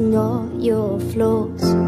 not your flaws.